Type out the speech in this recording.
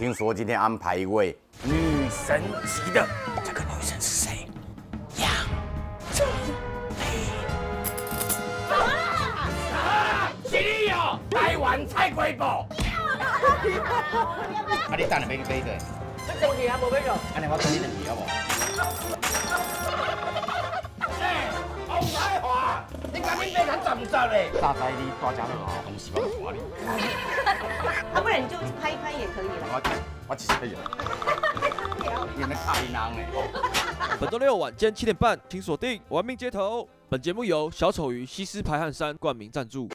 听说今天安排一位女神级的，这个女神是谁？杨丞琳。啊！是你哦，台湾蔡国宝。啊！你等下买去买对。这两期还无买着。安尼我送你两期好无？哎，洪彩华，你赶紧买他怎么着嘞？大概你大家都好，东西我管你。可以了。我我只是人，你们太难了。本周六晚间七点半，请锁定《玩命街头》。本节目由小丑鱼西施排汗衫冠名赞助。